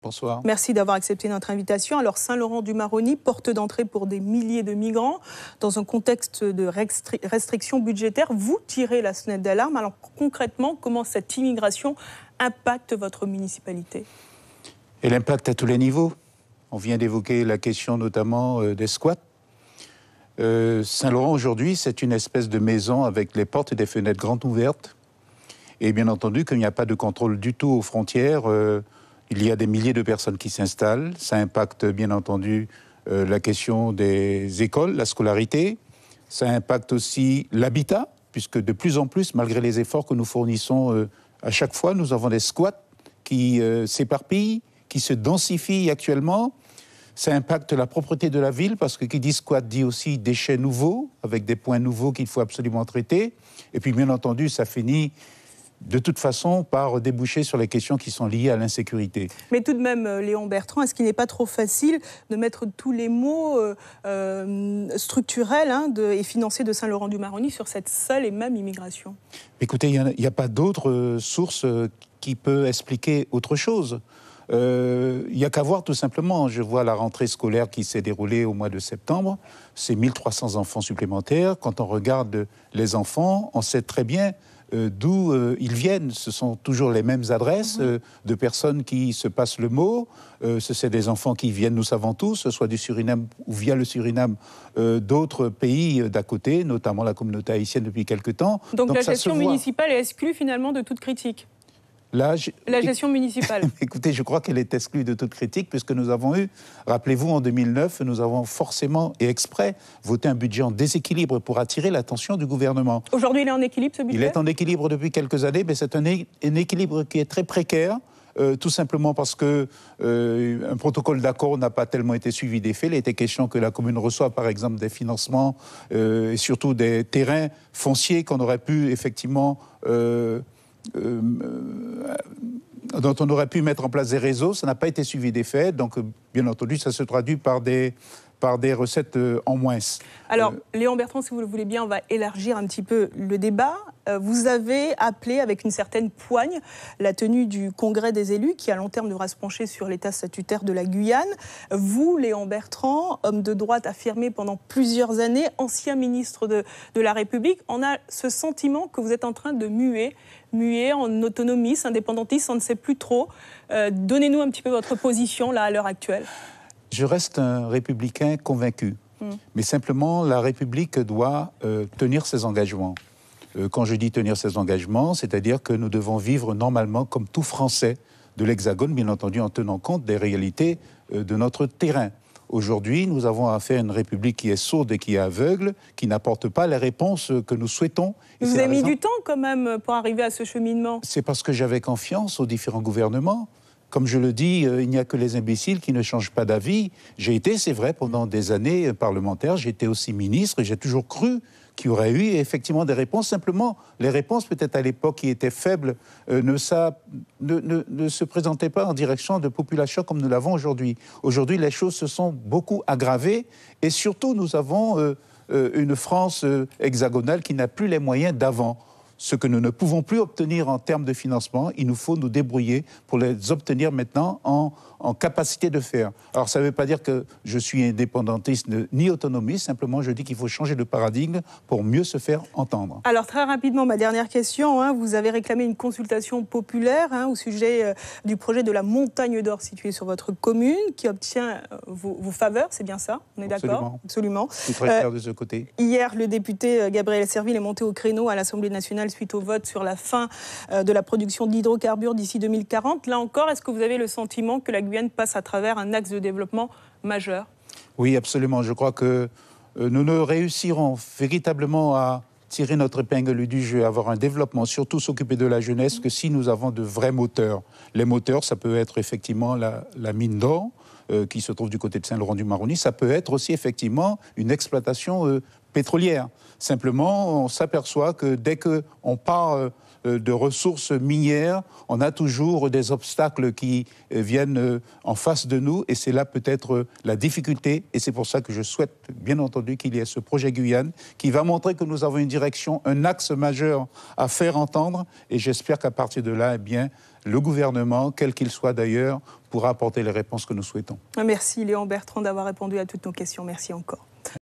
Bonsoir. Merci d'avoir accepté notre invitation. Alors Saint-Laurent-du-Maroni, porte d'entrée pour des milliers de migrants, dans un contexte de restrictions budgétaires, vous tirez la sonnette d'alarme. Alors concrètement, comment cette immigration impacte votre municipalité? Elle impacte à tous les niveaux. On vient d'évoquer la question notamment euh, des squats. Euh, Saint-Laurent aujourd'hui, c'est une espèce de maison avec les portes et des fenêtres grandes ouvertes. Et bien entendu, qu'il n'y a pas de contrôle du tout aux frontières. Euh, il y a des milliers de personnes qui s'installent. Ça impacte bien entendu euh, la question des écoles, la scolarité. Ça impacte aussi l'habitat, puisque de plus en plus, malgré les efforts que nous fournissons euh, à chaque fois, nous avons des squats qui euh, s'éparpillent, qui se densifient actuellement. Ça impacte la propreté de la ville, parce que qui dit squat dit aussi déchets nouveaux, avec des points nouveaux qu'il faut absolument traiter. Et puis, bien entendu, ça finit de toute façon par déboucher sur les questions qui sont liées à l'insécurité. Mais tout de même, euh, Léon Bertrand, est-ce qu'il n'est pas trop facile de mettre tous les mots euh, euh, structurels hein, et financiers de Saint-Laurent-du-Maroni sur cette seule et même immigration? Écoutez, il n'y a, pas d'autre source qui peut expliquer autre chose. Il n'y a qu'à voir tout simplement. Je vois la rentrée scolaire qui s'est déroulée au mois de septembre. C'est 1300 enfants supplémentaires. Quand on regarde les enfants, on sait très bien euh, d'où euh, ils viennent. Ce sont toujours les mêmes adresses mhm. euh, de personnes qui se passent le mot. ce sont des enfants qui viennent, nous savons tous, soit du Suriname ou via le Suriname, d'autres pays d'à côté, notamment la communauté haïtienne depuis quelque temps. Donc, la gestion municipale est exclue finalement de toute critique la gestion municipale. Écoutez, je crois qu'elle est exclue de toute critique puisque nous avons eu, rappelez-vous, en 2009, nous avons forcément et exprès voté un budget en déséquilibre pour attirer l'attention du gouvernement. Aujourd'hui, il est en équilibre ce budget? Il est en équilibre depuis quelques années, mais c'est un, équilibre qui est très précaire. Euh, tout simplement parce que euh, un protocole d'accord n'a pas tellement été suivi des faits. Il était question que la commune reçoive, par exemple, des financements euh, et surtout des terrains fonciers qu'on aurait pu effectivement dont on aurait pu mettre en place des réseaux. Ça n'a pas été suivi des faits. Donc, euh, bien entendu, ça se traduit par des, par des recettes euh, en moins. Alors, euh, Léon Bertrand, si vous le voulez bien, on va élargir un petit peu le débat. Euh, vous avez appelé avec une certaine poigne la tenue du Congrès des élus qui, à long terme, devra se pencher sur l'état statutaire de la Guyane. Vous, Léon Bertrand, homme de droite affirmé pendant plusieurs années, ancien ministre de, de la République, on a ce sentiment que vous êtes en train de muer, muer en autonomiste, indépendantiste, on ne sait plus trop. Donnez-nous un petit peu votre position là à l'heure actuelle. Je reste un républicain convaincu. Hmm. Mais simplement, la République doit euh, tenir ses engagements. Euh, quand je dis tenir ses engagements, c'est-à-dire que nous devons vivre normalement comme tout Français de l'Hexagone, bien entendu en tenant compte des réalités euh, de notre terrain. Aujourd'hui, nous avons affaire à une République qui est sourde et qui est aveugle, qui n'apporte pas les réponses que nous souhaitons. Vous avez mis du temps quand même pour arriver à ce cheminement? C'est parce que j'avais confiance aux différents gouvernements. Comme je le dis, euh, il n'y a que les imbéciles qui ne changent pas d'avis. J'ai été, c'est vrai, pendant des années parlementaire, j'ai été aussi ministre et j'ai toujours cru qu'il y aurait eu effectivement des réponses. Simplement, les réponses, peut-être à l'époque, qui étaient faibles, euh, ne, se présentaient pas en direction de populations comme nous l'avons aujourd'hui. Aujourd'hui, les choses se sont beaucoup aggravées et surtout, nous avons euh, une France hexagonale qui n'a plus les moyens d'avant ce que nous ne pouvons plus obtenir en termes de financement, il nous faut nous débrouiller pour les obtenir maintenant en, capacité de faire. Alors ça ne veut pas dire que je suis indépendantiste ni autonomiste, simplement je dis qu'il faut changer de paradigme pour mieux se faire entendre. Alors très rapidement, ma dernière question, hein, vous avez réclamé une consultation populaire hein, au sujet euh, du projet de la montagne d'or située sur votre commune, qui obtient euh, vos, faveurs, c'est bien ça? On est d'accord? Absolument. Je suis très fier de ce côté. Euh, hier, le député Gabriel Serville est monté au créneau à l'Assemblée nationale suite au vote sur la fin euh, de la production d'hydrocarbures d'ici 2040. Là encore, est-ce que vous avez le sentiment que la Guyane passe à travers un axe de développement majeur? Oui, absolument. Je crois que euh, nous ne réussirons véritablement à tirer notre épingle du jeu, avoir un développement, surtout s'occuper de la jeunesse, que si nous avons de vrais moteurs. Les moteurs, ça peut être effectivement la, mine d'or, euh, qui se trouve du côté de Saint-Laurent-du-Maroni. Ça peut être aussi effectivement une exploitation pétrolière. Simplement, on s'aperçoit que dès qu'on part euh, de ressources minières, on a toujours des obstacles qui euh, viennent euh, en face de nous, et c'est là peut-être la difficulté, et c'est pour ça que je souhaite bien entendu qu'il y ait ce projet Guyane qui va montrer que nous avons une direction, un axe majeur à faire entendre, et j'espère qu'à partir de là, eh bien, le gouvernement, quel qu'il soit d'ailleurs, pourra apporter les réponses que nous souhaitons. Merci Léon Bertrand d'avoir répondu à toutes nos questions. Merci encore.